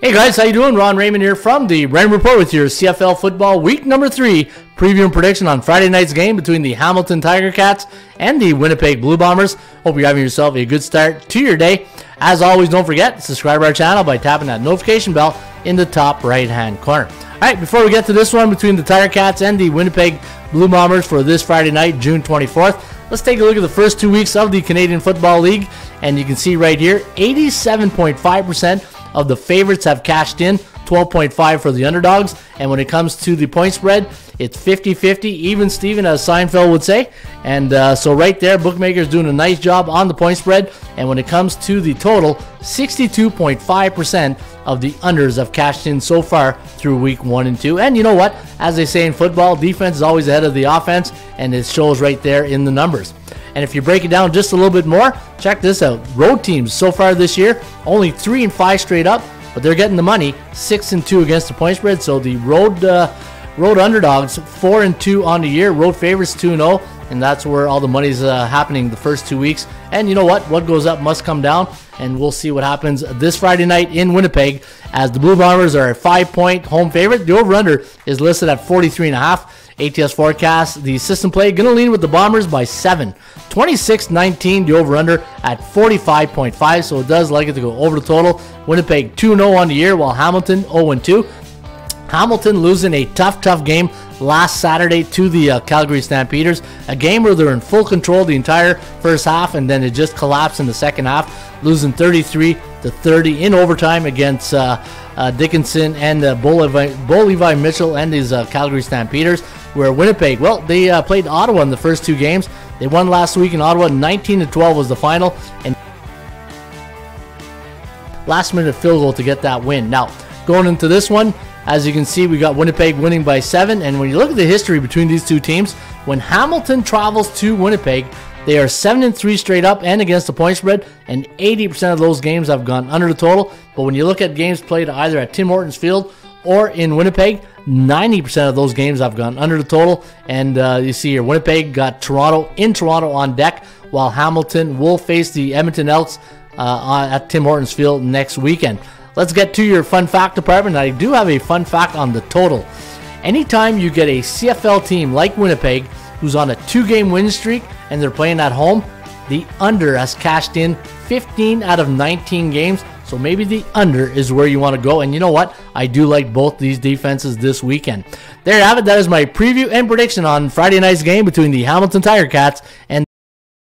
Hey guys, how you doing? Ron Raymond here from the Raymond Report with your CFL football week number three preview and prediction on Friday night's game between the Hamilton Tiger Cats and the Winnipeg Blue Bombers. Hope you're having yourself a good start to your day. As always, don't forget to subscribe to our channel by tapping that notification bell in the top right hand corner. All right, before we get to this one between the Tiger Cats and the Winnipeg Blue Bombers for this Friday night, June 24th, let's take a look at the first two weeks of the Canadian Football League. And you can see right here 87.5% of the favorites have cashed in. 12.5 for the underdogs. And when it comes to the point spread, it's 50 50, even Steven, as Seinfeld would say. And uh, so, right there, bookmakers doing a nice job on the point spread. And when it comes to the total, 62.5% of the unders have cashed in so far through week one and two. And you know what? As they say in football, defense is always ahead of the offense, and it shows right there in the numbers. And if you break it down just a little bit more, check this out. Road teams so far this year, only three and five straight up, but they're getting the money. Six and two against the point spread. So the road uh, road underdogs, four and two on the year. Road favorites, two and zero, oh, and that's where all the money's uh, happening the first two weeks. And you know what? What goes up must come down, and we'll see what happens this Friday night in Winnipeg as the Blue Bombers are a five point home favorite. The over under is listed at 43 and a half. ATS forecast, the system play going to lean with the Bombers by 7. 26-19, the over-under at 45.5, so it does like it to go over the total. Winnipeg 2-0 on the year, while Hamilton 0-2. Hamilton losing a tough, tough game last Saturday to the uh, Calgary Stampeders. A game where they're in full control the entire first half, and then it just collapsed in the second half, losing 33 to 30 in overtime against uh, uh, Dickenson and uh, Bo, Levi, Bo Levi Mitchell and his uh, Calgary Stampeders. Where Winnipeg, well, they uh, played Ottawa in the first two games. They won last week in Ottawa. 19 to 12 was the final, and last minute field goal to get that win. Now, going into this one, as you can see, we got Winnipeg winning by seven. And when you look at the history between these two teams, when Hamilton travels to Winnipeg, they are 7 and 3 straight up and against the point spread, and 80% of those games have gone under the total. But when you look at games played either at Tim Hortons Field or in Winnipeg, 90% of those games I've gone under the total. And uh, you see here, Winnipeg got Toronto in Toronto on deck, while Hamilton will face the Edmonton Elks uh, at Tim Hortons Field next weekend. Let's get to your fun fact department. I do have a fun fact on the total. Anytime you get a CFL team like Winnipeg, who's on a two game win streak and they're playing at home, the under has cashed in 15 out of 19 games. So maybe the under is where you want to go. And you know what? I do like both these defenses this weekend. There you have it. That is my preview and prediction on Friday night's game between the Hamilton Tiger Cats and